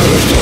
Christ.